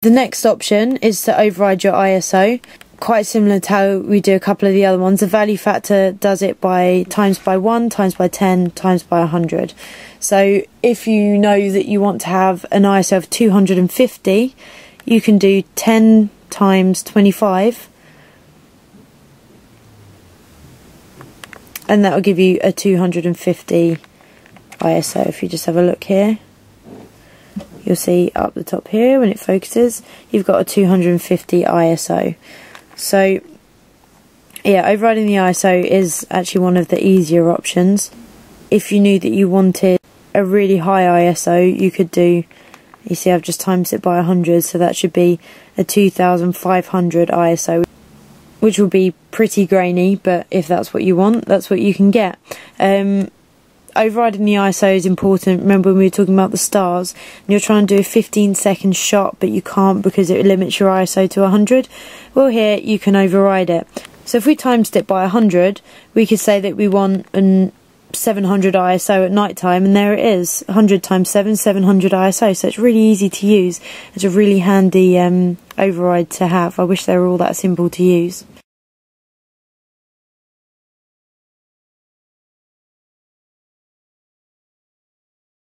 The next option is to override your ISO. Quite similar to how we do a couple of the other ones. The value factor does it by times by 1, times by 10, times by 100. So if you know that you want to have an ISO of 250, you can do 10 times 25 and that will give you a 250 ISO if you just have a look here you'll see up the top here when it focuses you've got a 250 ISO so yeah overriding the ISO is actually one of the easier options. If you knew that you wanted a really high ISO you could do you see I've just times it by 100 so that should be a 2500 ISO which will be pretty grainy but if that's what you want that's what you can get. Um, overriding the ISO is important. Remember when we were talking about the stars and you're trying to do a 15 second shot but you can't because it limits your ISO to 100? Well here you can override it. So if we timed it by 100 we could say that we want an 700 ISO at night time and there it is 100 times 7 700 ISO so it's really easy to use it's a really handy um, override to have I wish they were all that simple to use